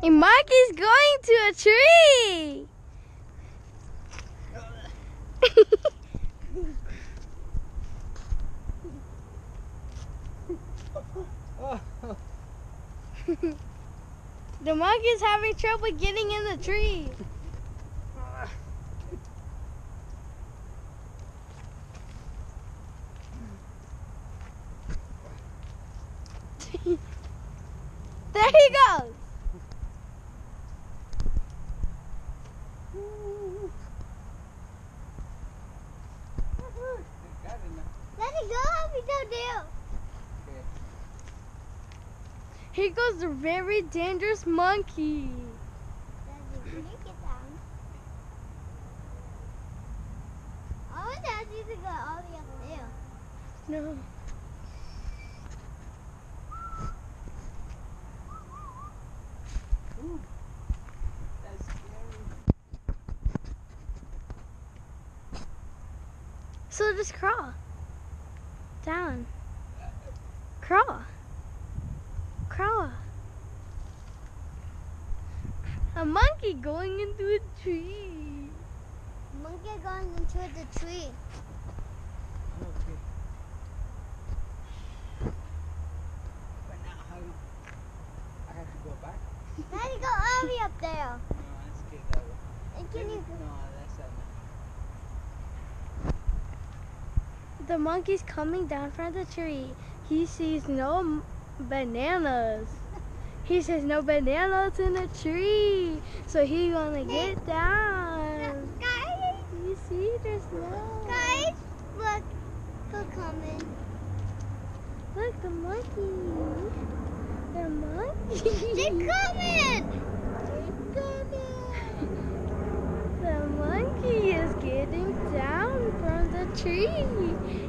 A is going to a tree. the monkey is having trouble getting in the tree. there he goes. It go, we don't do. Here goes the very dangerous monkey. Daddy, can you get down? I want Daddy to go all the way up there. No. That's scary. So just crawl. Down. Crawl. Crawl. A monkey going into a tree. Monkey going into the tree. Okay. But now how do I have to go back? Daddy, go all the way up there. No, let's get that way. And can you No, The monkey's coming down from the tree. He sees no bananas. He says no bananas in the tree. So he gonna get down. Guys, You see, there's no. guys, look, who's coming? Look, the monkey. The monkey. They're coming! The monkey is getting down from the tree